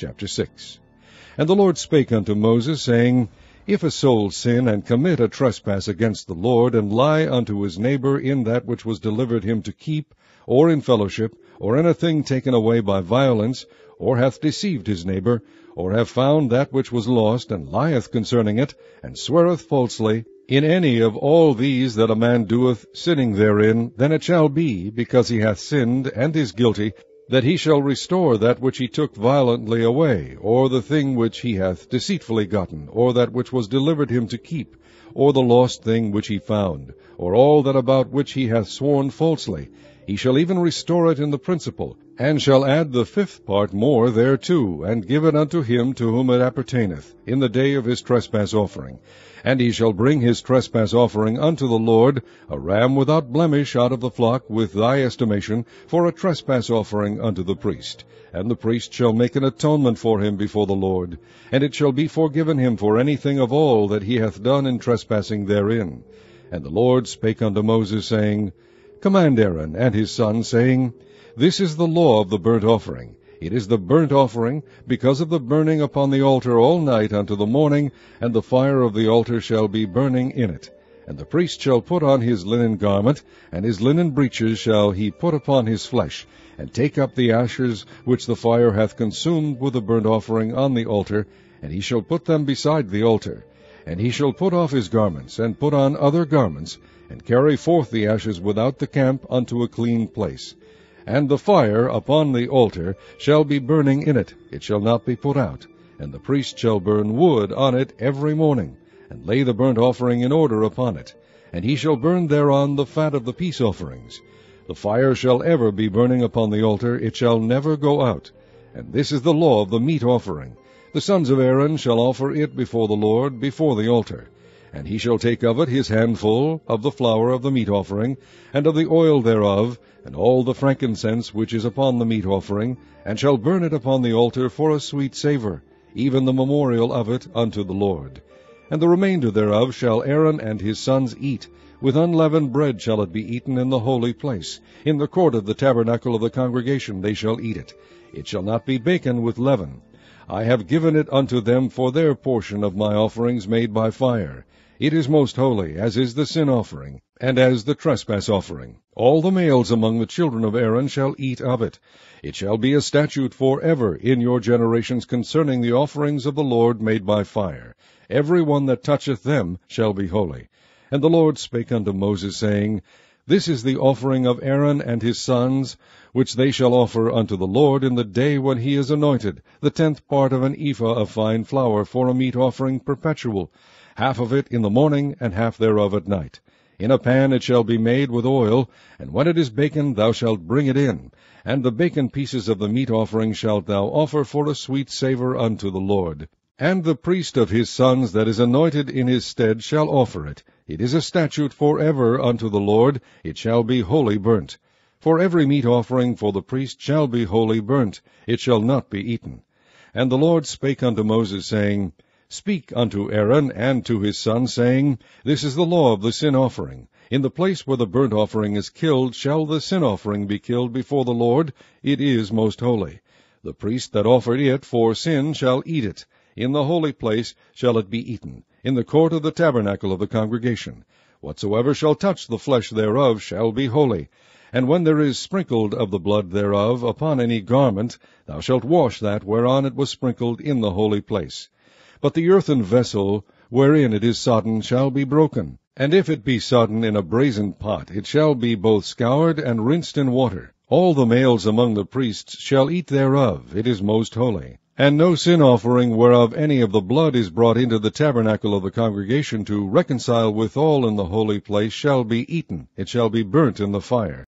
Chapter 6. And the Lord spake unto Moses, saying, If a soul sin and commit a trespass against the Lord, and lie unto his neighbor in that which was delivered him to keep, or in fellowship, or in a thing taken away by violence, or hath deceived his neighbor, or have found that which was lost, and lieth concerning it, and sweareth falsely, in any of all these that a man doeth, sinning therein, then it shall be, because he hath sinned, and is guilty, that he shall restore that which he took violently away, or the thing which he hath deceitfully gotten, or that which was delivered him to keep, or the lost thing which he found, or all that about which he hath sworn falsely. He shall even restore it in the principal, and shall add the fifth part more thereto, and give it unto him to whom it appertaineth, in the day of his trespass offering. And he shall bring his trespass offering unto the Lord, a ram without blemish out of the flock, with thy estimation, for a trespass offering unto the priest. And the priest shall make an atonement for him before the Lord, and it shall be forgiven him for anything of all that he hath done in trespassing therein. And the Lord spake unto Moses, saying, Command Aaron and his sons, saying, This is the law of the burnt offering. It is the burnt offering, because of the burning upon the altar all night unto the morning, and the fire of the altar shall be burning in it. And the priest shall put on his linen garment, and his linen breeches shall he put upon his flesh, and take up the ashes which the fire hath consumed with the burnt offering on the altar, and he shall put them beside the altar. And he shall put off his garments, and put on other garments, and carry forth the ashes without the camp unto a clean place. And the fire upon the altar shall be burning in it, it shall not be put out. And the priest shall burn wood on it every morning, and lay the burnt offering in order upon it. And he shall burn thereon the fat of the peace offerings. The fire shall ever be burning upon the altar, it shall never go out. And this is the law of the meat offering. The sons of Aaron shall offer it before the Lord, before the altar. And he shall take of it his handful of the flour of the meat offering, and of the oil thereof, and all the frankincense which is upon the meat offering, and shall burn it upon the altar for a sweet savour, even the memorial of it unto the Lord. And the remainder thereof shall Aaron and his sons eat. With unleavened bread shall it be eaten in the holy place. In the court of the tabernacle of the congregation they shall eat it. It shall not be baken with leaven. I have given it unto them for their portion of my offerings made by fire. It is most holy, as is the sin offering, and as the trespass offering. All the males among the children of Aaron shall eat of it. It shall be a statute for ever in your generations concerning the offerings of the Lord made by fire. Every one that toucheth them shall be holy. And the Lord spake unto Moses, saying, This is the offering of Aaron and his sons, which they shall offer unto the Lord in the day when he is anointed, the tenth part of an ephah of fine flour for a meat offering perpetual half of it in the morning, and half thereof at night. In a pan it shall be made with oil, and when it is baken thou shalt bring it in. And the baken pieces of the meat offering shalt thou offer for a sweet savour unto the Lord. And the priest of his sons that is anointed in his stead shall offer it. It is a statute for ever unto the Lord, it shall be wholly burnt. For every meat offering for the priest shall be wholly burnt, it shall not be eaten. And the Lord spake unto Moses, saying, Speak unto Aaron and to his sons, saying, This is the law of the sin offering. In the place where the burnt offering is killed shall the sin offering be killed before the Lord. It is most holy. The priest that offered it for sin shall eat it. In the holy place shall it be eaten, in the court of the tabernacle of the congregation. Whatsoever shall touch the flesh thereof shall be holy. And when there is sprinkled of the blood thereof upon any garment, thou shalt wash that whereon it was sprinkled in the holy place. But the earthen vessel wherein it is sodden shall be broken. And if it be sodden in a brazen pot, it shall be both scoured and rinsed in water. All the males among the priests shall eat thereof, it is most holy. And no sin offering whereof any of the blood is brought into the tabernacle of the congregation to reconcile withal in the holy place shall be eaten, it shall be burnt in the fire.